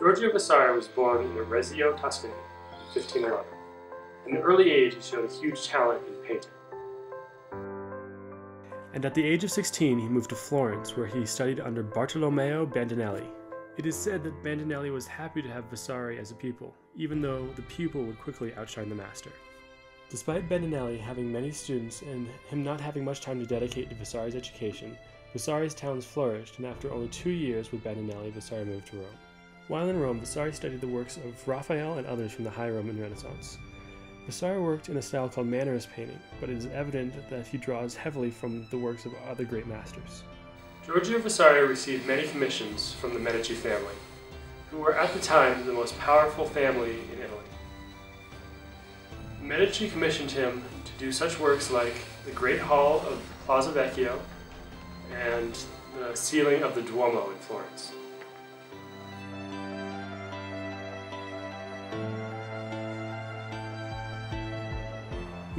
Giorgio Vasari was born in Arezzo, Tuscany in 1511. In the early age, he showed a huge talent in painting. And at the age of 16, he moved to Florence, where he studied under Bartolomeo Bandinelli. It is said that Bandinelli was happy to have Vasari as a pupil, even though the pupil would quickly outshine the master. Despite Bandinelli having many students and him not having much time to dedicate to Vasari's education, Vasari's talents flourished, and after only two years with Bandinelli, Vasari moved to Rome. While in Rome, Vasari studied the works of Raphael and others from the High Roman Renaissance. Vasari worked in a style called Mannerist painting, but it is evident that he draws heavily from the works of other great masters. Giorgio Vasari received many commissions from the Medici family, who were at the time the most powerful family in Italy. Medici commissioned him to do such works like the Great Hall of Palazzo Vecchio and the ceiling of the Duomo in Florence.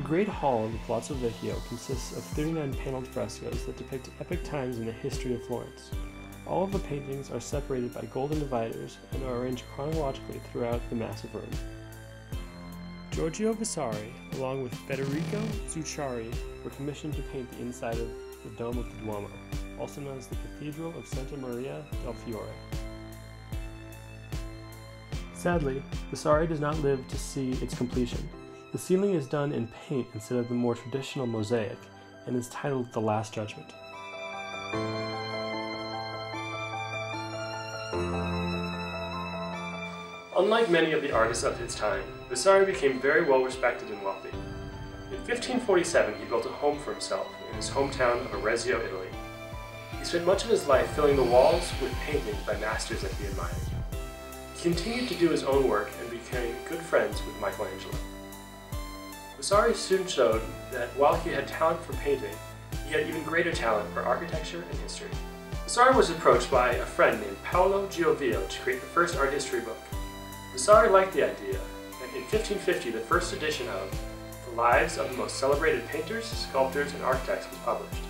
The Great Hall of the Palazzo Vecchio consists of 39 paneled frescoes that depict epic times in the history of Florence. All of the paintings are separated by golden dividers and are arranged chronologically throughout the massive room. Giorgio Vasari, along with Federico Zuccari, were commissioned to paint the inside of the dome of the Duomo, also known as the Cathedral of Santa Maria del Fiore. Sadly, Vasari does not live to see its completion. The ceiling is done in paint instead of the more traditional mosaic, and is titled The Last Judgment. Unlike many of the artists of his time, Vasari became very well respected and wealthy. In 1547, he built a home for himself in his hometown of Arezzo, Italy. He spent much of his life filling the walls with paintings by masters that he admired. He continued to do his own work and became good friends with Michelangelo. Vasari soon showed that while he had talent for painting, he had even greater talent for architecture and history. Vasari was approached by a friend named Paolo Giovio to create the first art history book. Vasari liked the idea, and in 1550 the first edition of The Lives of the Most Celebrated Painters, Sculptors, and Architects was published.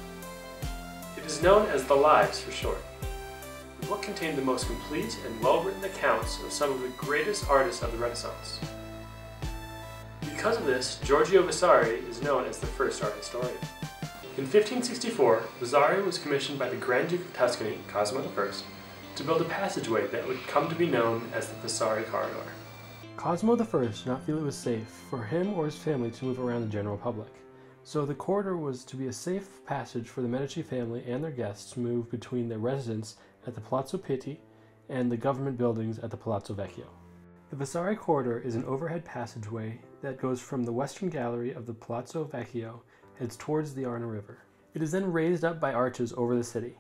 It is known as The Lives for short. The book contained the most complete and well-written accounts of some of the greatest artists of the Renaissance. Because of this, Giorgio Vasari is known as the first art historian. In 1564, Vasari was commissioned by the Grand Duke of Tuscany, Cosimo I, to build a passageway that would come to be known as the Vasari Corridor. Cosimo I did not feel it was safe for him or his family to move around the general public, so the corridor was to be a safe passage for the Medici family and their guests to move between their residence at the Palazzo Pitti and the government buildings at the Palazzo Vecchio. The Vasari corridor is an overhead passageway that goes from the western gallery of the Palazzo Vecchio heads towards the Arno River. It is then raised up by arches over the city.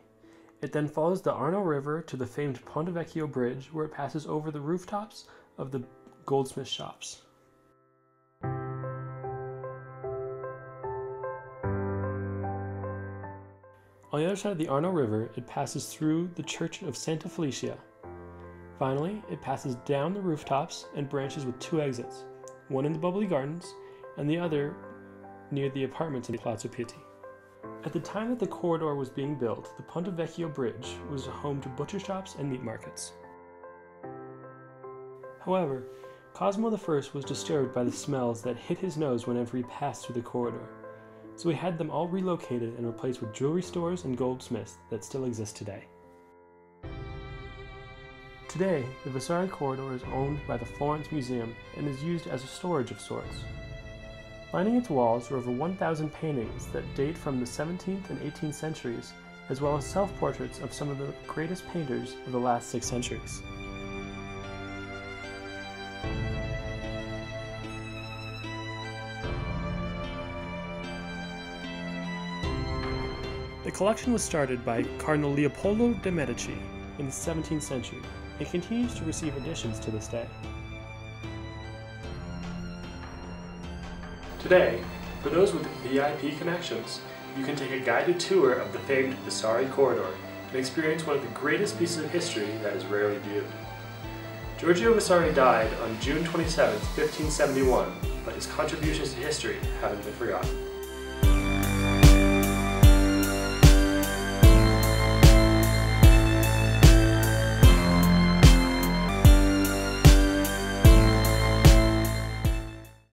It then follows the Arno River to the famed Ponte Vecchio Bridge where it passes over the rooftops of the goldsmith shops. On the other side of the Arno River, it passes through the Church of Santa Felicia. Finally, it passes down the rooftops and branches with two exits, one in the Boboli Gardens and the other near the apartments in Palazzo Pitti. At the time that the corridor was being built, the Ponte Vecchio Bridge was home to butcher shops and meat markets. However, Cosimo I was disturbed by the smells that hit his nose whenever he passed through the corridor, so he had them all relocated and replaced with jewelry stores and goldsmiths that still exist today. Today, the Vasari corridor is owned by the Florence Museum and is used as a storage of sorts. Lining its walls are over 1,000 paintings that date from the 17th and 18th centuries, as well as self-portraits of some of the greatest painters of the last six centuries. The collection was started by Cardinal Leopoldo de' Medici in the 17th century and continues to receive additions to this day. Today, for those with VIP connections, you can take a guided tour of the famed Vasari Corridor and experience one of the greatest pieces of history that is rarely viewed. Giorgio Vasari died on June 27, 1571, but his contributions to history haven't been forgotten.